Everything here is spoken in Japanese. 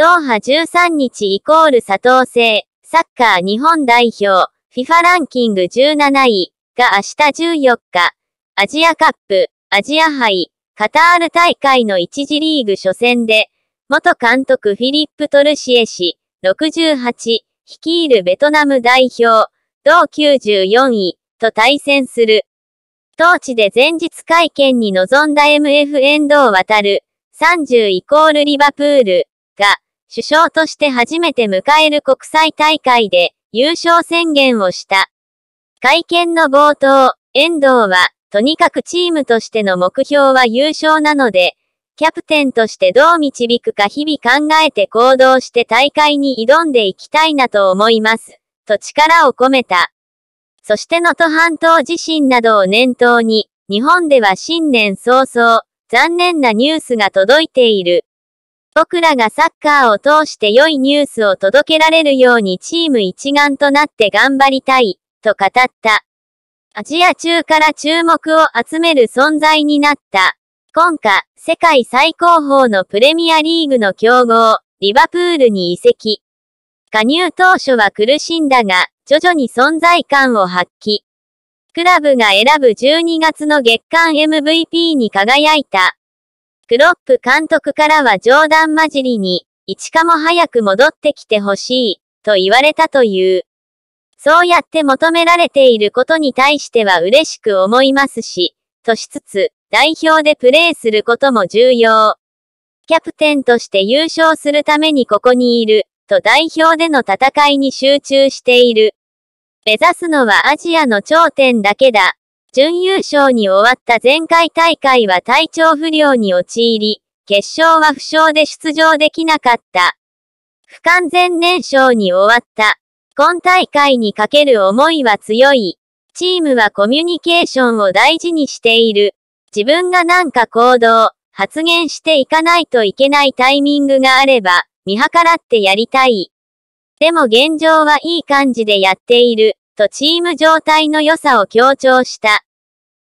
ドーハ13日イコール佐藤製、サッカー日本代表、FIFA ランキング17位が明日14日、アジアカップ、アジア杯、カタール大会の一次リーグ初戦で、元監督フィリップ・トルシエ氏、68、率いるベトナム代表、同94位、と対戦する。当地で前日会見に臨んだ MF 遠藤渡る、30イコールリバプール、が、首相として初めて迎える国際大会で優勝宣言をした。会見の冒頭、遠藤は、とにかくチームとしての目標は優勝なので、キャプテンとしてどう導くか日々考えて行動して大会に挑んでいきたいなと思います。と力を込めた。そして能登半島地震などを念頭に、日本では新年早々、残念なニュースが届いている。僕らがサッカーを通して良いニュースを届けられるようにチーム一丸となって頑張りたい、と語った。アジア中から注目を集める存在になった。今夏、世界最高峰のプレミアリーグの強豪、リバプールに移籍。加入当初は苦しんだが、徐々に存在感を発揮。クラブが選ぶ12月の月間 MVP に輝いた。クロップ監督からは冗談交じりに、一かも早く戻ってきてほしい、と言われたという。そうやって求められていることに対しては嬉しく思いますし、としつつ、代表でプレーすることも重要。キャプテンとして優勝するためにここにいる、と代表での戦いに集中している。目指すのはアジアの頂点だけだ。準優勝に終わった前回大会は体調不良に陥り、決勝は負傷で出場できなかった。不完全燃焼に終わった。今大会にかける思いは強い。チームはコミュニケーションを大事にしている。自分がなんか行動、発言していかないといけないタイミングがあれば、見計らってやりたい。でも現状はいい感じでやっている、とチーム状態の良さを強調した。